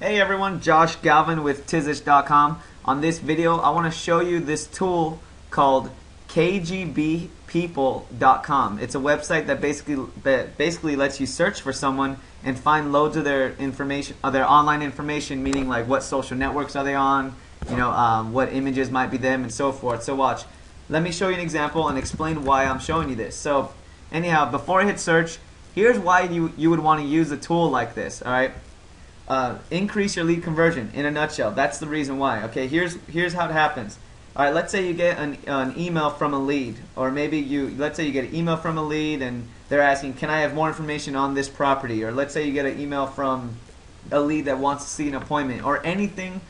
Hey everyone, Josh Galvin with Tizish.com. On this video, I want to show you this tool called KGBPeople.com. It's a website that basically that basically lets you search for someone and find loads of their information, of their online information, meaning like what social networks are they on, you know, um, what images might be them, and so forth. So watch. Let me show you an example and explain why I'm showing you this. So, anyhow, before I hit search, here's why you you would want to use a tool like this. All right. Uh, increase your lead conversion in a nutshell. That's the reason why. Okay, here's here's how it happens. All right, let's say you get an, an email from a lead, or maybe you let's say you get an email from a lead and they're asking, "Can I have more information on this property?" Or let's say you get an email from a lead that wants to see an appointment, or anything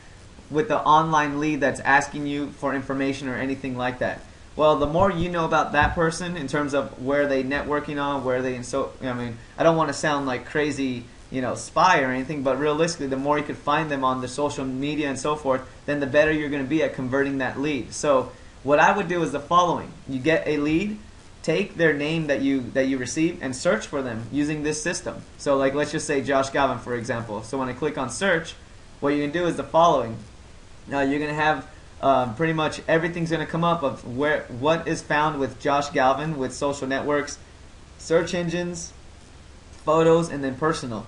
with the online lead that's asking you for information or anything like that. Well, the more you know about that person in terms of where they networking on, where they and so I mean, I don't want to sound like crazy you know, spy or anything, but realistically, the more you could find them on the social media and so forth, then the better you're going to be at converting that lead. So, what I would do is the following: you get a lead, take their name that you that you receive, and search for them using this system. So, like, let's just say Josh Galvin, for example. So, when I click on search, what you can do is the following: now you're going to have um, pretty much everything's going to come up of where what is found with Josh Galvin with social networks, search engines, photos, and then personal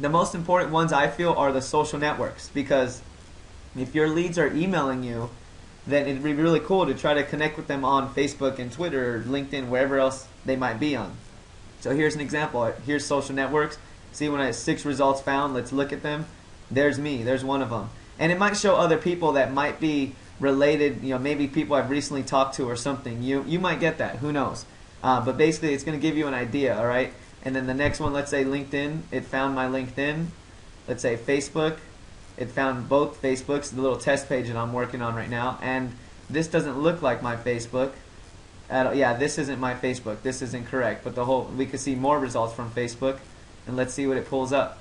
the most important ones I feel are the social networks because if your leads are emailing you, then it'd be really cool to try to connect with them on Facebook and Twitter, or LinkedIn, wherever else they might be on. So here's an example. Here's social networks. See when I have six results found, let's look at them. There's me. There's one of them. And it might show other people that might be related, you know, maybe people I've recently talked to or something. You you might get that. Who knows? Uh, but basically, it's going to give you an idea, all right? And then the next one, let's say LinkedIn, it found my LinkedIn. Let's say Facebook, it found both Facebooks, the little test page that I'm working on right now. And this doesn't look like my Facebook. At, yeah, this isn't my Facebook. This isn't correct. But the whole we could see more results from Facebook, and let's see what it pulls up.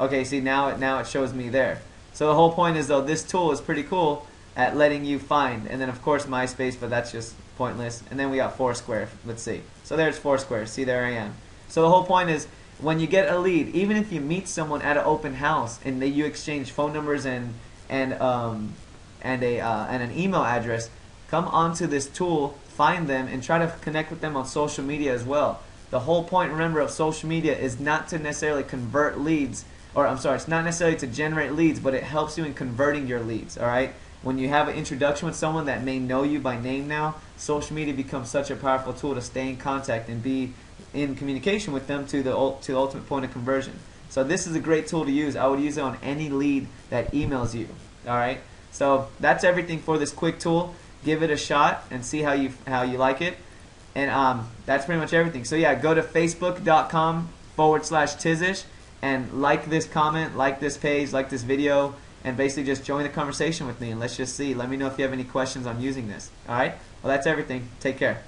Okay, see now it now it shows me there. So the whole point is though this tool is pretty cool at letting you find, and then of course MySpace, but that's just pointless. And then we got Foursquare. Let's see. So there's Foursquare. See there I am. So the whole point is when you get a lead, even if you meet someone at an open house and they, you exchange phone numbers and and um, and a uh, and an email address, come onto this tool, find them, and try to connect with them on social media as well. The whole point, remember, of social media is not to necessarily convert leads, or I'm sorry, it's not necessarily to generate leads, but it helps you in converting your leads. All right. When you have an introduction with someone that may know you by name now, social media becomes such a powerful tool to stay in contact and be in communication with them to the to the ultimate point of conversion. So this is a great tool to use. I would use it on any lead that emails you. All right. So that's everything for this quick tool. Give it a shot and see how you how you like it. And um, that's pretty much everything. So yeah, go to facebook.com forward slash Tizish and like this comment, like this page, like this video, and basically just join the conversation with me and let's just see. Let me know if you have any questions on using this. All right. Well, that's everything. Take care.